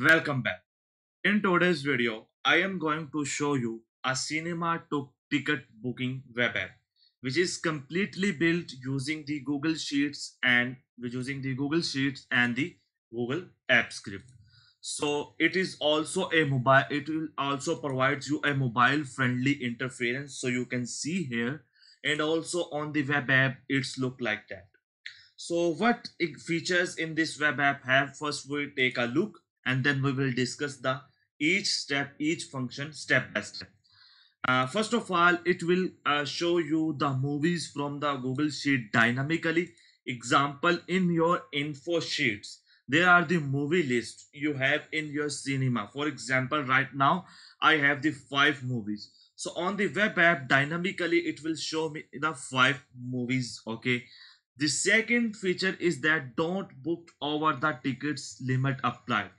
Welcome back. In today's video, I am going to show you a cinema to ticket booking web app, which is completely built using the Google Sheets and using the Google Sheets and the Google App Script. So it is also a mobile. It will also provides you a mobile friendly interference, so you can see here, and also on the web app, it's look like that. So what features in this web app have? First, we take a look and then we will discuss the each step, each function step by step. Uh, first of all, it will uh, show you the movies from the Google Sheet dynamically. Example, in your info sheets, there are the movie list you have in your cinema. For example, right now, I have the five movies. So on the web app, dynamically, it will show me the five movies, okay? The second feature is that don't book over the tickets limit applied.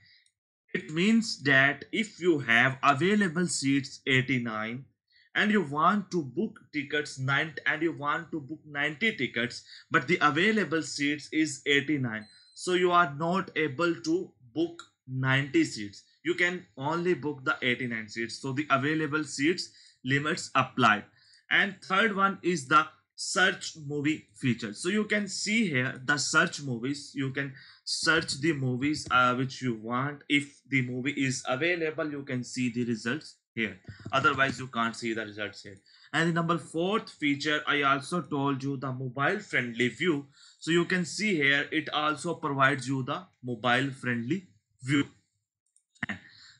It means that if you have available seats 89 and you want to book tickets 9 and you want to book 90 tickets but the available seats is 89 so you are not able to book 90 seats. You can only book the 89 seats so the available seats limits applied and third one is the search movie feature. So you can see here the search movies. You can search the movies uh, which you want. If the movie is available you can see the results here. Otherwise you can't see the results here. And the number fourth feature i also told you the mobile friendly view. So you can see here it also provides you the mobile friendly view.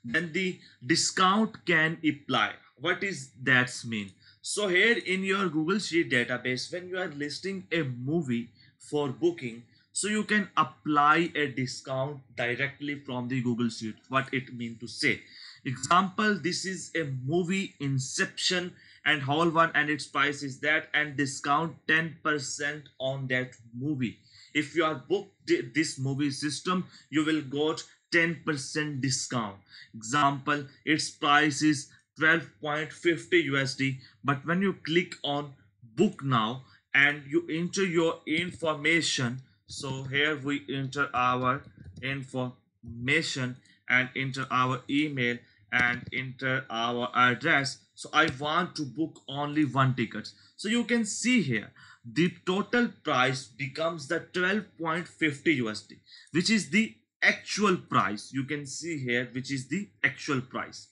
Then the discount can apply. What is that mean? So here in your Google Sheet database, when you are listing a movie for booking, so you can apply a discount directly from the Google Sheet. What it mean to say? Example, this is a movie Inception and whole one and its price is that and discount 10% on that movie. If you are booked this movie system, you will got 10% discount. Example, its price is 12.50 USD. But when you click on book now and you enter your information, so here we enter our information and enter our email and enter our address. So I want to book only one ticket. So you can see here the total price becomes the 12.50 USD, which is the actual price. You can see here, which is the actual price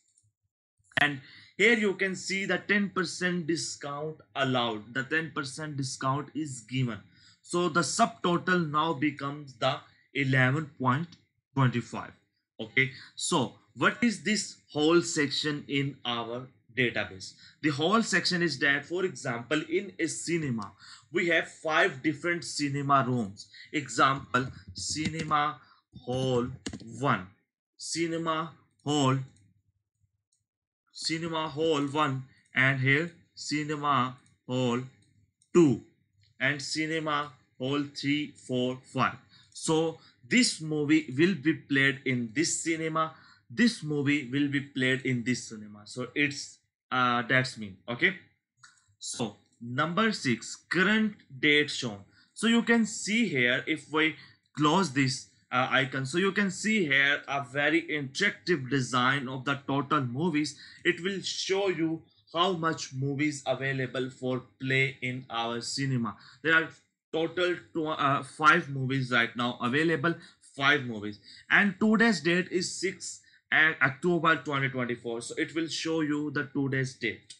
and here you can see the 10% discount allowed the 10% discount is given so the subtotal now becomes the 11.25 okay. So what is this whole section in our database? The whole section is that for example in a cinema we have five different cinema rooms. Example cinema hall 1 cinema hall cinema hall 1 and here cinema hall 2 and cinema hall 3 4 5 so this movie will be played in this cinema. This movie will be played in this cinema. So it's uh that's mean okay? So number six current date shown. So you can see here if we close this uh, icon so you can see here a very interactive design of the total movies. It will show you how much movies available for play in our cinema? There are total uh, five movies right now available five movies. And today's date is 6 october 2024 so it will show you the today's date.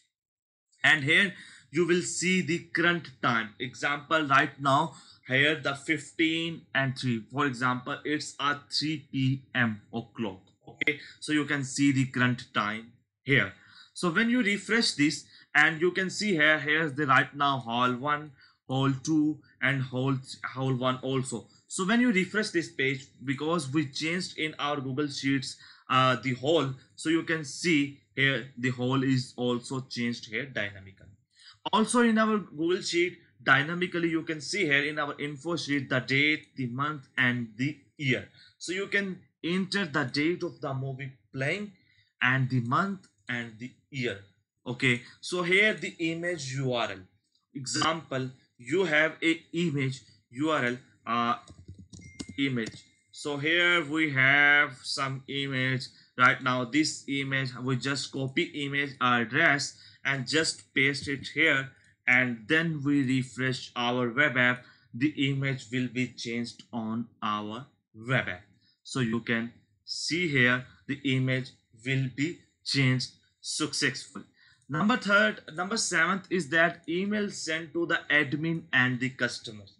And here you will see the current time. Example right now here the 15 and 3 for example it's at 3 p.m o'clock. Okay? So you can see the current time here so when you refresh this and you can see here here's the right now hall 1 hall 2 and hall hall 1 also. So when you refresh this page because we changed in our google sheets uh, the hall so you can see here the hall is also changed here dynamically. Also in our google sheet dynamically you can see here in our info sheet the date the month and the year. So you can enter the date of the movie playing and the month and the year okay so here the image url example you have a image url uh image. So here we have some image. Right now this image we just copy image address and just paste it here. And then we refresh our web app. The image will be changed on our web app. So you can see here the image will be changed successfully number third number seventh is that email sent to the admin and the customers.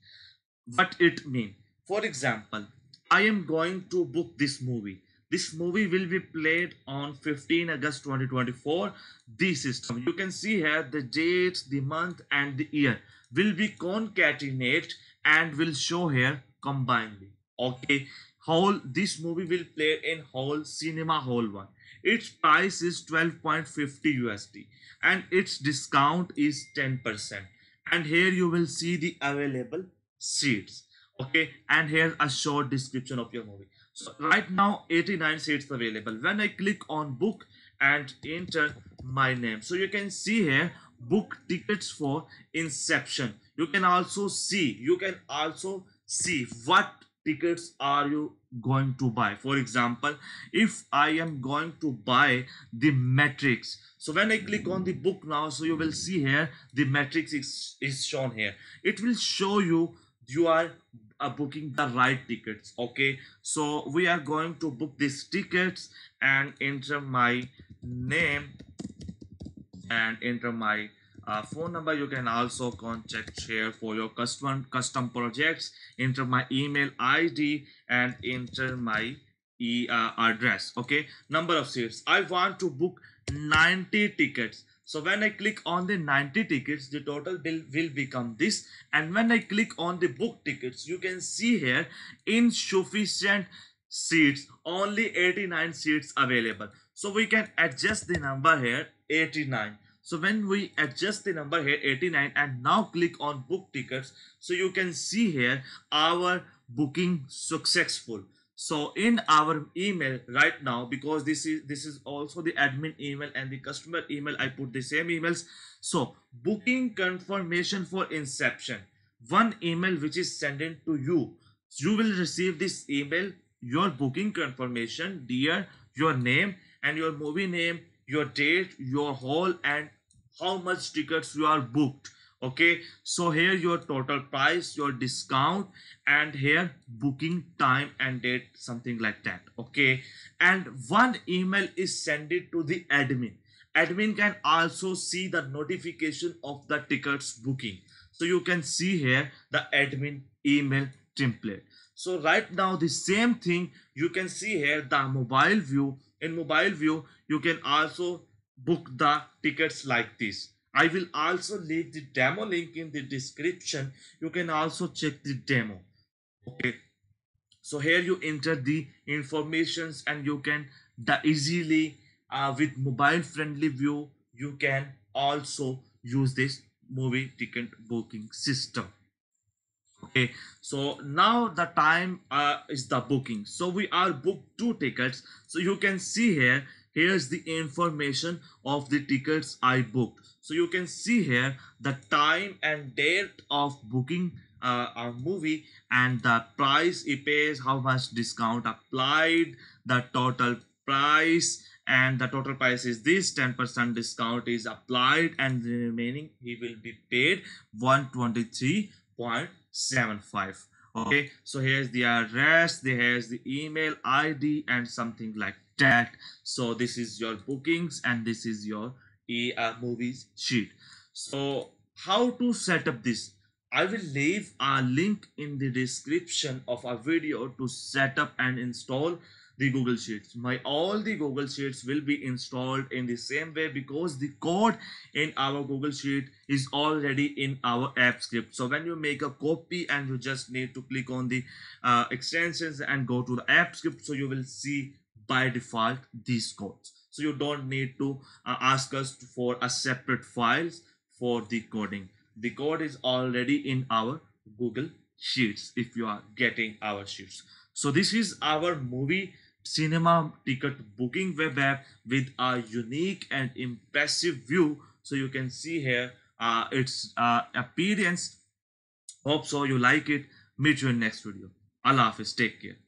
What it mean? For example i am going to book this movie. This movie will be played on 15 august 2024 the system you can see here the date the month and the year will be concatenated and will show here combinedly. Okay whole this movie will play in whole cinema hall one its price is 12.50 usd and its discount is 10 percent. And here you will see the available seats okay? And here's a short description of your movie. So right now 89 seats available. When i click on book and enter my name. So you can see here book tickets for inception. You can also see you can also see what tickets are you going to buy? For example if i am going to buy the matrix. So when i click on the book now so you will see here the matrix is, is shown here. It will show you you are uh, booking the right tickets okay? So we are going to book these tickets and enter my name and enter my uh, phone number you can also contact here for your custom custom projects enter my email id and enter my e uh, address okay? Number of seats. I want to book 90 tickets. So when i click on the 90 tickets the total bill will become this. And when i click on the book tickets you can see here insufficient seats. Only 89 seats available. So we can adjust the number here 89 so when we adjust the number here 89 and now click on book tickets so you can see here our booking successful. So in our email right now because this is this is also the admin email and the customer email i put the same emails. So booking confirmation for inception. One email which is sent in to you. You will receive this email your booking confirmation dear your name and your movie name your date your hall and how much tickets you are booked okay? So here your total price your discount and here booking time and date something like that okay? And one email is sent it to the admin. Admin can also see the notification of the tickets booking. So you can see here the admin email template. So right now the same thing you can see here the mobile view. In mobile view you can also book the tickets like this I will also leave the demo link in the description. You can also check the demo. Okay. So here you enter the informations and you can the easily uh, with mobile friendly view you can also use this movie ticket booking system okay so now the time uh, is the booking so we are booked two tickets so you can see here here's the information of the tickets i booked. So you can see here the time and date of booking uh, movie and the price. It pays how much discount applied the total price and the total price is this. 10% discount is applied and the remaining he will be paid 123.75 okay so here's the address here's the email id and something like that so this is your bookings and this is your e uh, movies sheet. So how to set up this? I will leave a link in the description of our video to set up and install the google sheets. My all the google sheets will be installed in the same way because the code in our google sheet is already in our app script. So when you make a copy and you just need to click on the uh, extensions and go to the app script so you will see by default these codes. So you don't need to uh, ask us for a separate files for the coding. The code is already in our google sheets if you are getting our sheets. So this is our movie cinema ticket booking web app with a unique and impressive view. So you can see here uh, its uh, appearance. Hope so you like it. Meet you in next video. Allah hafiz. Take care